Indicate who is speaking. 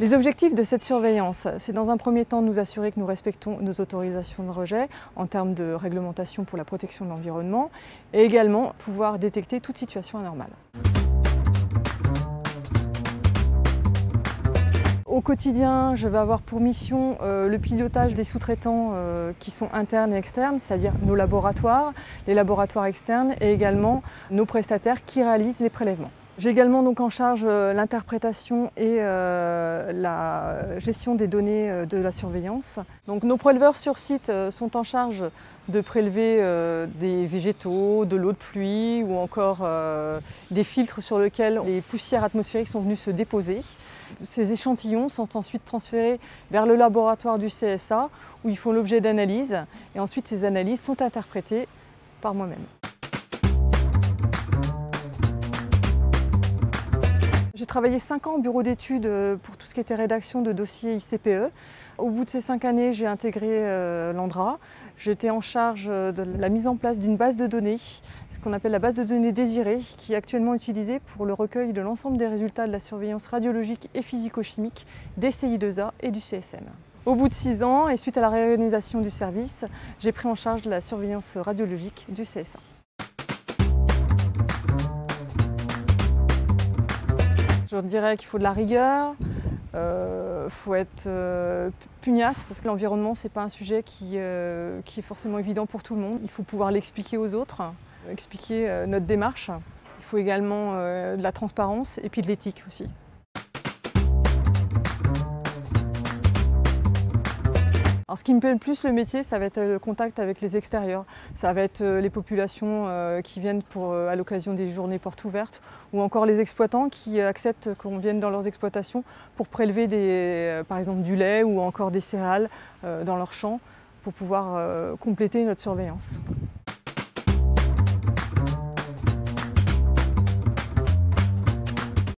Speaker 1: Les objectifs de cette surveillance, c'est dans un premier temps de nous assurer que nous respectons nos autorisations de rejet en termes de réglementation pour la protection de l'environnement et également pouvoir détecter toute situation anormale. Au quotidien, je vais avoir pour mission euh, le pilotage des sous-traitants euh, qui sont internes et externes, c'est-à-dire nos laboratoires, les laboratoires externes et également nos prestataires qui réalisent les prélèvements. J'ai également donc en charge euh, l'interprétation et euh, la gestion des données euh, de la surveillance. Donc nos préleveurs sur site sont en charge de prélever des végétaux, de l'eau de pluie ou encore des filtres sur lesquels les poussières atmosphériques sont venues se déposer. Ces échantillons sont ensuite transférés vers le laboratoire du CSA où ils font l'objet d'analyses et ensuite ces analyses sont interprétées par moi-même. Travaillé 5 ans au bureau d'études euh, pour tout ce qui était rédaction de dossiers ICPE. Au bout de ces 5 années, j'ai intégré euh, l'ANDRA. J'étais en charge euh, de la mise en place d'une base de données, ce qu'on appelle la base de données désirée, qui est actuellement utilisée pour le recueil de l'ensemble des résultats de la surveillance radiologique et physico-chimique des CI2A et du CSM. Au bout de 6 ans, et suite à la réorganisation du service, j'ai pris en charge la surveillance radiologique du CSA. Je dirais qu'il faut de la rigueur, il euh, faut être euh, pugnace parce que l'environnement ce n'est pas un sujet euh, qui, est forcément évident pour tout le monde. Il faut pouvoir l'expliquer aux autres, expliquer notre démarche. Il faut également de la transparence et puis de l'éthique aussi. Alors, ce qui me plaît le plus le métier, ça va être le contact avec les extérieurs. Ça va être euh, les populations euh, qui viennent euh, à l'occasion des journées portes ouvertes ou encore les exploitants qui acceptent qu'on vienne dans leurs exploitations pour prélever par exemple du lait ou encore des céréales dans leurs champs pour pouvoir compléter notre surveillance.